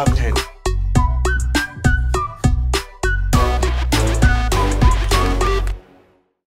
Up 10.